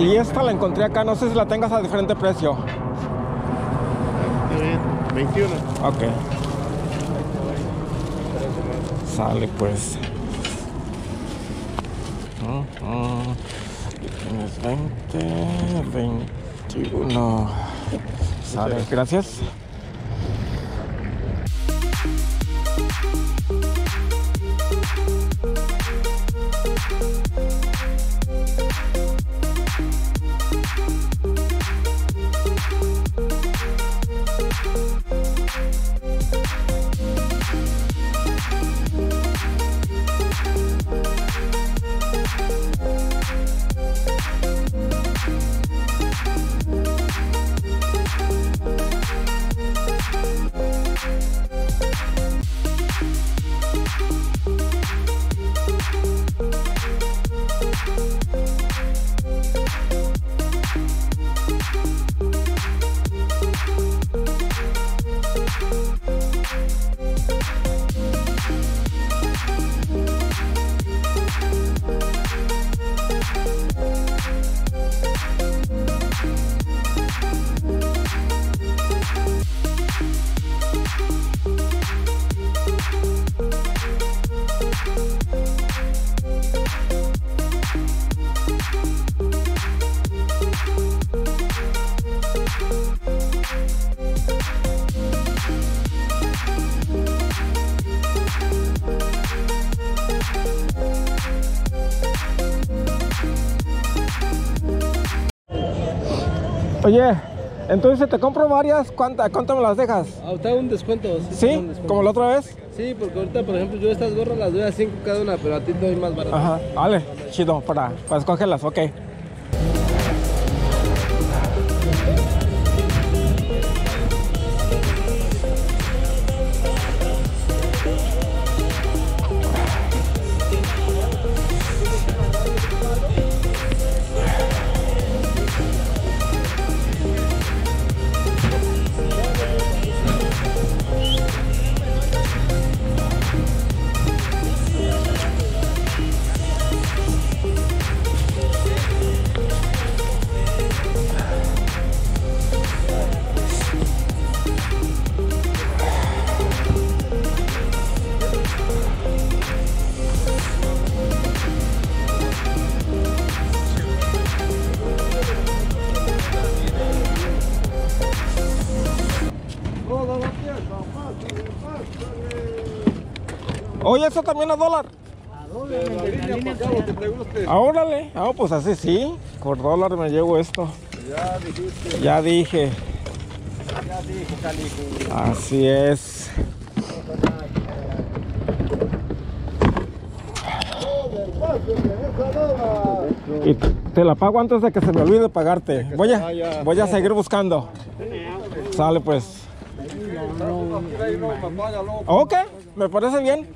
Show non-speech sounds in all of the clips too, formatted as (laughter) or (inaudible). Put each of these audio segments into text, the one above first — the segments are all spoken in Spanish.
Sí, esta la encontré acá, no sé si la tengas a diferente precio. Está bien, 21. Ok. Sale pues. Tienes 20, 21. Sale, gracias. Oye, entonces te compro varias, ¿cuánta, ¿cuánto me las dejas? Ahorita un descuento. ¿Sí? un descuento. ¿Como la otra vez? Sí, porque ahorita, por ejemplo, yo estas gorras las doy a 5 cada una, pero a ti te doy más barato. Ajá, vale, chido, para, para escogerlas, ok. Oye, eso también a dólar. Ah, órale. Ah, pues así sí. Por dólar me llevo esto. Ya dijiste, Ya dije. ya dije, canijo. Así es. Y te la pago antes de que se me olvide pagarte. Voy a, voy a seguir buscando. Sale pues. Ok, me parece bien.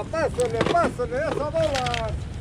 Pásale, pásale, esa bola.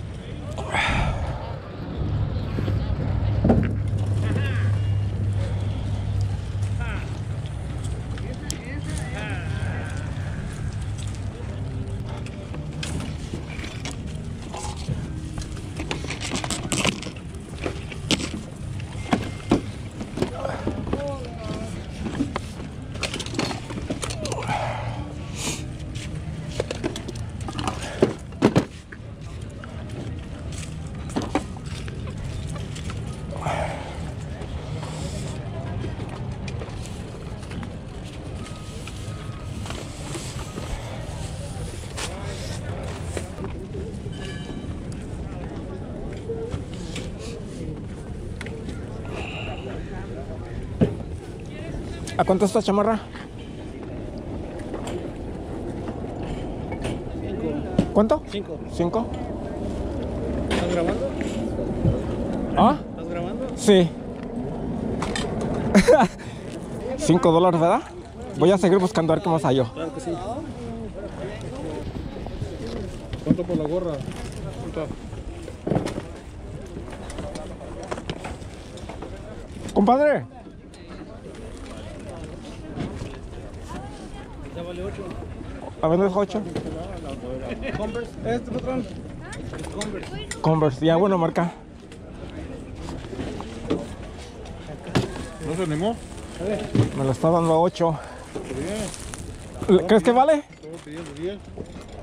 ¿A cuánto está chamarra? ¿Cuánto? Cinco. ¿Cinco? ¿Estás grabando? ¿Ah? ¿Estás grabando? Sí. (laughs) Cinco dólares, ¿verdad? Voy a seguir buscando a ver qué más hay yo. Claro que sí. ¿Cuánto por la gorra? ¿Cuánto? Compadre, Ya vale 8. ¿a dónde es ocho? Converse. Este patrón. Converse. Converse, ya buena marca. ¿No se animó? Me lo está dando a 8. ¿Crees que vale? Estaba pidiendo 10.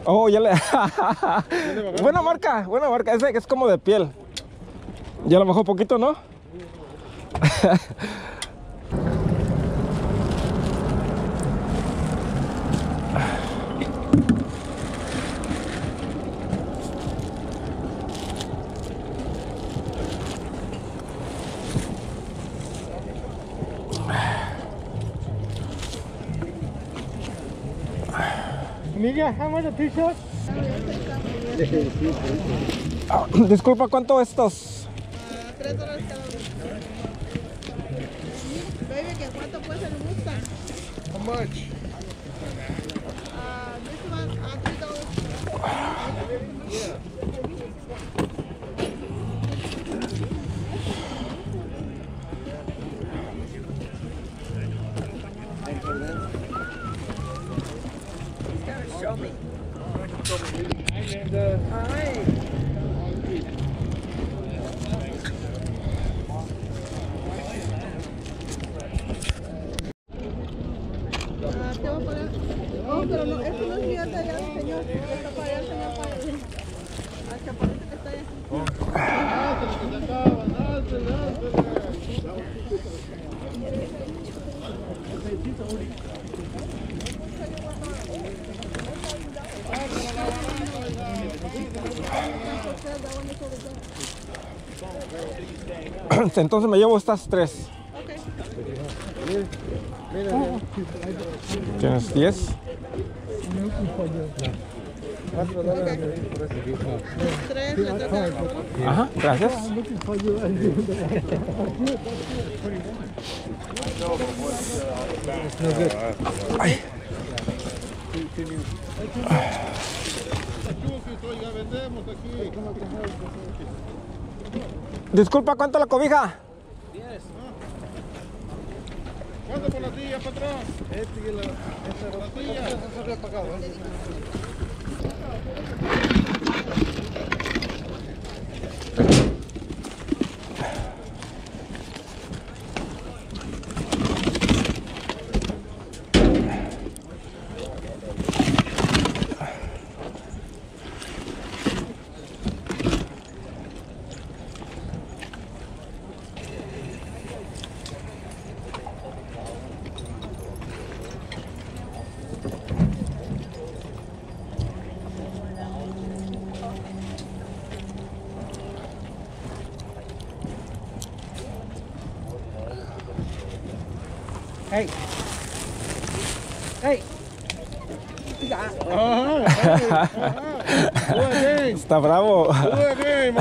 Oh, ya le. (laughs) buena marca, buena marca. Es, de- es como de piel. Ya lo bajó poquito, ¿no? (laughs) Miguel, how much t-shirt? Ah, disculpa, ¿cuánto estos? Dólares cada uno. Baby, ¿que cuánto Mustang? How much? Ah, this one, ah, three dollars. Ah, te voy a poner. Oh, pero no, esto no es mío, es de allá del señor. Está para allá el señor para allá. Al chaparrito que está allá. (clears throat) Entonces me llevo estas tres. ¿Tienes 10? Tres, le toca a uno. Ajá, gracias. Ay. Disculpa, ¿cuánto la cobija? ¿Cuánto por la tía, patrón? Este y la. Esta La tía. Eso había pagado, Ei! Ei! Ah, ah, ah. Boa, gente! Você tá bravo? Boa, gente,